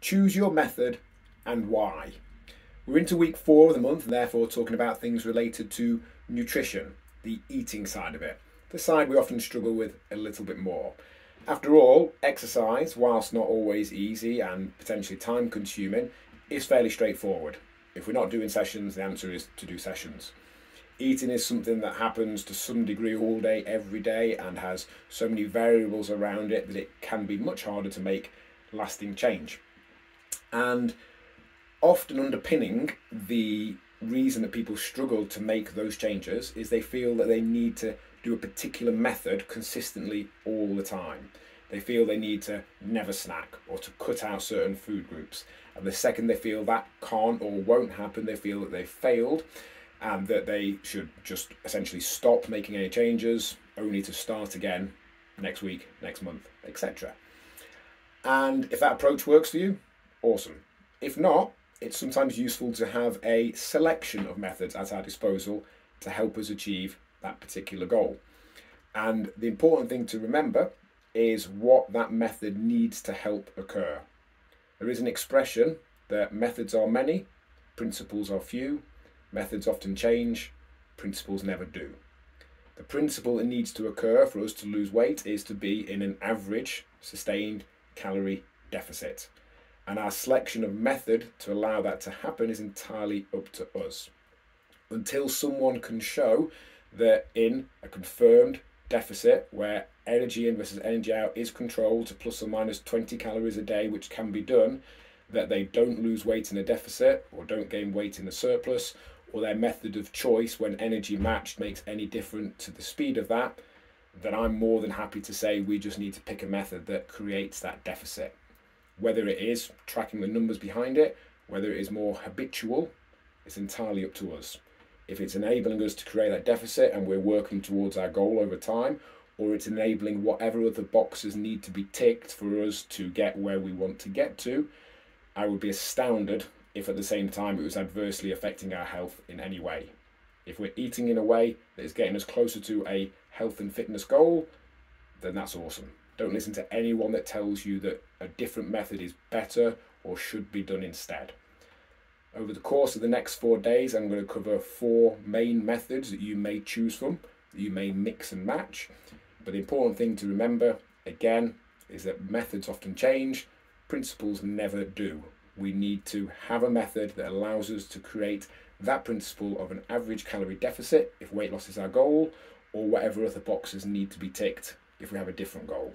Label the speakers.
Speaker 1: Choose your method and why. We're into week four of the month, therefore talking about things related to nutrition, the eating side of it, the side we often struggle with a little bit more. After all, exercise, whilst not always easy and potentially time consuming, is fairly straightforward. If we're not doing sessions, the answer is to do sessions. Eating is something that happens to some degree all day, every day, and has so many variables around it that it can be much harder to make lasting change. And often underpinning the reason that people struggle to make those changes is they feel that they need to do a particular method consistently all the time. They feel they need to never snack or to cut out certain food groups. And the second they feel that can't or won't happen, they feel that they've failed and that they should just essentially stop making any changes, only to start again next week, next month, etc. And if that approach works for you, awesome. If not, it's sometimes useful to have a selection of methods at our disposal to help us achieve that particular goal. And the important thing to remember is what that method needs to help occur. There is an expression that methods are many, principles are few, methods often change, principles never do. The principle that needs to occur for us to lose weight is to be in an average, sustained calorie deficit. And our selection of method to allow that to happen is entirely up to us. Until someone can show that in a confirmed deficit where energy in versus energy out is controlled to plus or minus 20 calories a day, which can be done, that they don't lose weight in a deficit or don't gain weight in a surplus, or their method of choice when energy matched makes any difference to the speed of that, then I'm more than happy to say we just need to pick a method that creates that deficit. Whether it is tracking the numbers behind it, whether it is more habitual, it's entirely up to us if it's enabling us to create that deficit and we're working towards our goal over time, or it's enabling whatever other boxes need to be ticked for us to get where we want to get to, I would be astounded if at the same time it was adversely affecting our health in any way. If we're eating in a way that is getting us closer to a health and fitness goal, then that's awesome. Don't listen to anyone that tells you that a different method is better or should be done instead. Over the course of the next four days, I'm going to cover four main methods that you may choose from, that you may mix and match. But the important thing to remember, again, is that methods often change, principles never do. We need to have a method that allows us to create that principle of an average calorie deficit if weight loss is our goal, or whatever other boxes need to be ticked if we have a different goal.